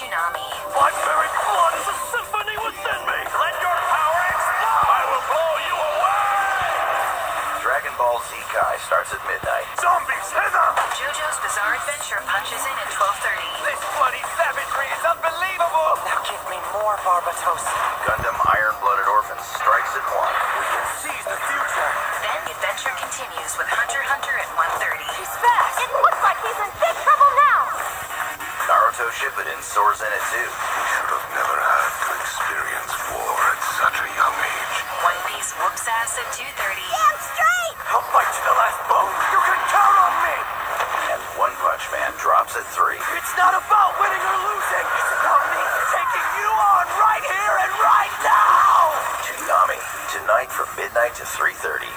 Toonami. My very blood is a symphony within me. Let your power explode. I will blow you away. Dragon Ball Z Kai starts at midnight. Zombies, hither. JoJo's Bizarre Adventure punches in at 12:30. This bloody savagery is unbelievable. Now give me more Barbatos. Gundam Iron Blooded Orphans strikes at 1. We can seize the future. Then the adventure continues with Hunter Hunter at 1:30. Naruto Shippuden soars in at 2. should have never had to experience war at such a young age. One Piece whoops ass at 2:30. Damn straight. I'll fight to the last bone. You can count on me. And One Punch Man drops at 3. It's not about winning or losing. It's about me taking you on right here and right now. Toonami, tonight from midnight to 3.30.